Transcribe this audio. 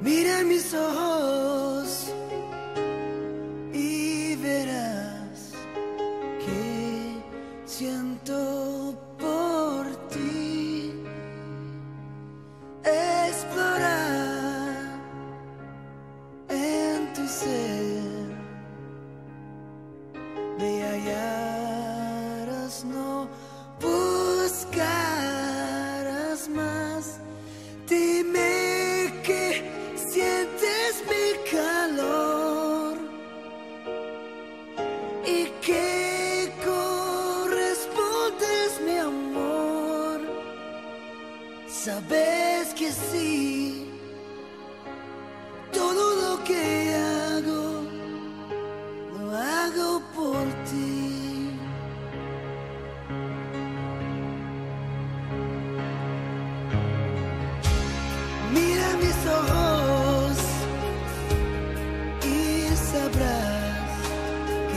Mira mis ojos y verás que siento No buscarás más. Dime que sientes mi calor y que correspondes mi amor. Sabes que sí, todo lo que